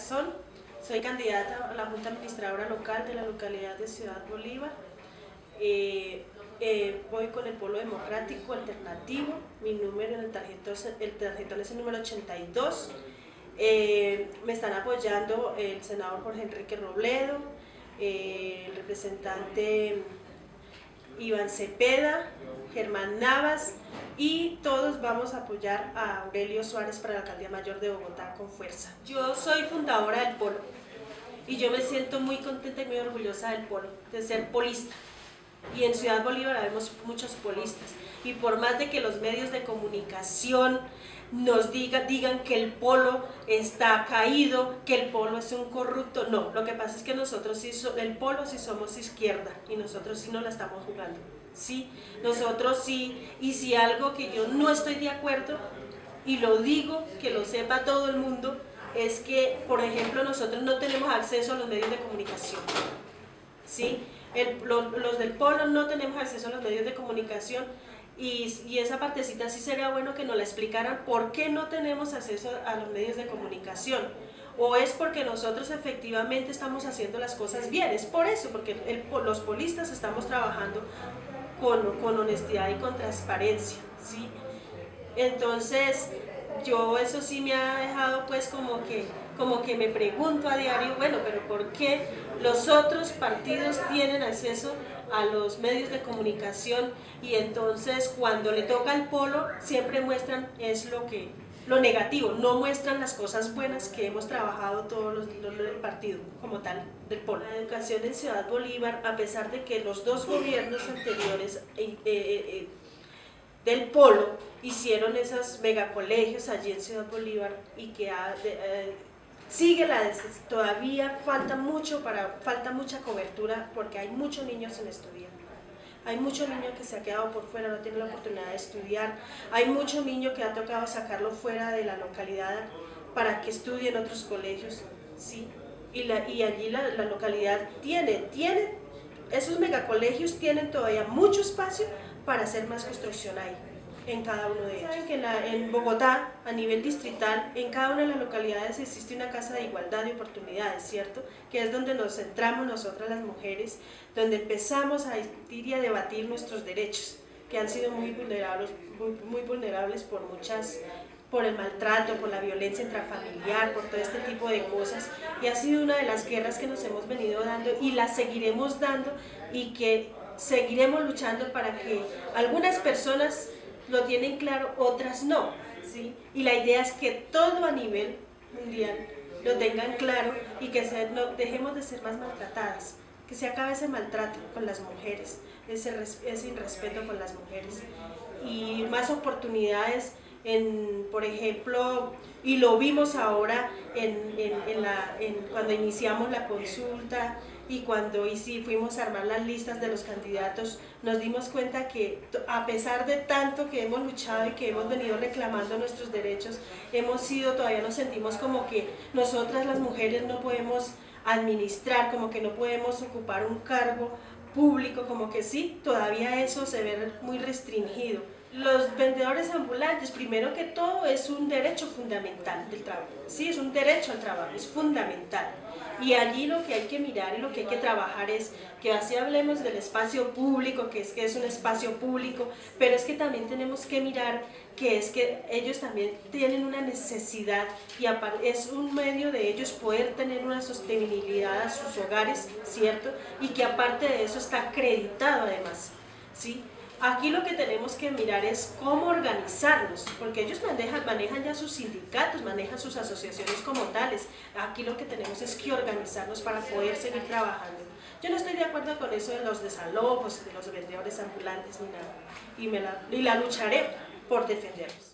Soy candidata a la Junta Administradora Local de la localidad de Ciudad Bolívar. Eh, eh, voy con el Polo Democrático Alternativo, mi número en el tarjetón, el tarjetón es el número 82. Eh, me están apoyando el senador Jorge Enrique Robledo, el representante Iván Cepeda, Germán Navas y todos vamos a apoyar a Aurelio Suárez para la Alcaldía Mayor de Bogotá con fuerza. Yo soy fundadora del Polo y yo me siento muy contenta y muy orgullosa del Polo, de ser polista. Y en Ciudad Bolívar vemos muchos polistas y por más de que los medios de comunicación nos diga, digan que el polo está caído, que el polo es un corrupto. No, lo que pasa es que nosotros sí, el polo sí somos izquierda y nosotros sí no la estamos jugando. Sí, nosotros sí, y si algo que yo no estoy de acuerdo, y lo digo, que lo sepa todo el mundo, es que, por ejemplo, nosotros no tenemos acceso a los medios de comunicación. ¿sí? los, del polo no tenemos acceso a los medios de comunicación y, y, esa partecita sí sería bueno que nos la explicaran por qué no tenemos acceso a los medios de comunicación. O es porque nosotros efectivamente estamos haciendo las cosas bien, es por eso, porque los polistas estamos trabajando con, con honestidad y con transparencia. ¿sí? Entonces, yo eso sí me ha dejado pues como que, como que me pregunto a diario, bueno, pero ¿por qué los otros partidos tienen acceso a los medios de comunicación y entonces cuando le toca al polo siempre muestran es lo que lo negativo, no muestran las cosas buenas que hemos trabajado todos los, del partido como tal del polo. La educación en Ciudad Bolívar, a pesar de que los dos gobiernos anteriores eh, eh, eh, del polo hicieron esos megacolegios allí en Ciudad Bolívar y que eh, sigue la todavía falta mucho para falta mucha cobertura porque hay muchos niños en estudiar hay muchos niños que se ha quedado por fuera, no tienen la oportunidad de estudiar, hay muchos niños que ha tocado sacarlo fuera de la localidad para que estudien en otros colegios, ¿sí? y, la, y allí la, la localidad tiene, tiene, esos megacolegios tienen todavía mucho espacio para hacer más construcción ahí, en cada uno de ellos. Saben que en, Bogotá, a nivel distrital, en cada una de las localidades existe una casa de igualdad de oportunidades, ¿cierto? Que es donde nos centramos nosotras las mujeres, donde empezamos a discutir y a debatir nuestros derechos, que han sido muy vulnerables, muy, vulnerables por muchas por el maltrato, por la violencia intrafamiliar, por todo este tipo de cosas. Y ha sido una de las guerras que nos hemos venido dando y las seguiremos dando y que seguiremos luchando para que algunas personas lo tienen claro, otras no. ¿sí? Y la idea es que todo a nivel mundial lo tengan claro y que no, dejemos de ser más maltratadas, que se acabe ese maltrato con las mujeres, ese, ese irrespeto con las mujeres y más oportunidades en, por ejemplo, y lo vimos ahora en, en, la, cuando iniciamos la consulta y cuando y sí, fuimos a armar las listas de los candidatos, nos dimos cuenta que a pesar de tanto que hemos luchado y que hemos venido reclamando nuestros derechos, hemos sido, todavía nos sentimos como que nosotras las mujeres no podemos administrar, como que no podemos ocupar un cargo público, como que sí, todavía eso se ve muy restringido. Los vendedores ambulantes, primero que todo, es un derecho fundamental del trabajo. Sí, es un derecho al trabajo, es fundamental. Y allí lo que hay que mirar y lo que hay que trabajar es que así hablemos del espacio público, que es que es un espacio público, pero es que también tenemos que mirar que es que ellos también tienen una necesidad y es un medio de ellos poder tener una sostenibilidad a sus hogares, ¿cierto? Y que aparte de eso está acreditado además, ¿sí? Aquí lo que tenemos que mirar es cómo organizarnos, porque ellos manejan, manejan ya sus sindicatos, manejan sus asociaciones como tales. Aquí lo que tenemos es que organizarnos para poder seguir trabajando. Yo no estoy de acuerdo con eso de los desalojos, de los vendedores ambulantes ni nada, y, me la, y la lucharé por defenderlos.